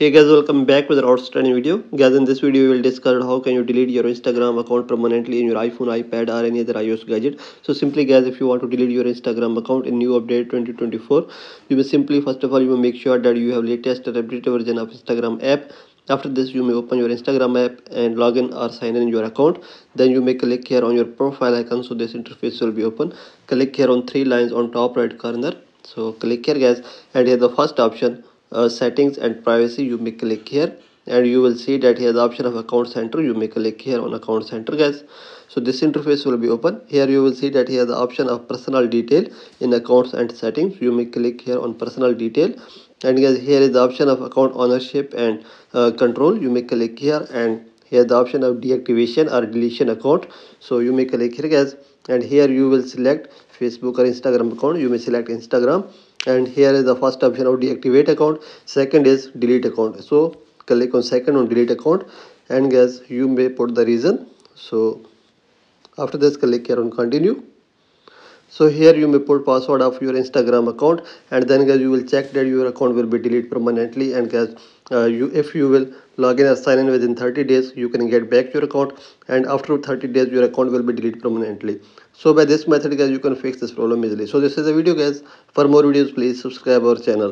hey guys welcome back with our outstanding video. Guys in this video we will discuss how can you delete your instagram account permanently in your iphone ipad or any other ios gadget. So simply guys if you want to delete your instagram account in new update 2024 you will simply first of all you will make sure that you have latest or updated version of instagram app. After this you may open your instagram app and log in or sign in your account. Then you may click here on your profile icon so this interface will be open. Click here on three lines on top right corner. So click here guys and here the first option uh, settings and privacy you may click here and you will see that here the option of account center you may click here on account center guys. So this interface will be open. Here you will see that here the option of personal detail in accounts and settings you may click here on personal detail. And guys here is the option of account ownership and uh, control you may click here and here the option of deactivation or deletion account. So you may click here guys. And here you will select facebook or instagram account you may select instagram and here is the first option of deactivate account. Second is delete account. So click on second on delete account. And guys you may put the reason. So after this click here on continue so here you may put password of your instagram account and then guys you will check that your account will be deleted permanently and guys uh, you if you will log in sign in within 30 days you can get back your account and after 30 days your account will be deleted permanently. So by this method guys you can fix this problem easily. So this is the video guys. For more videos please subscribe our channel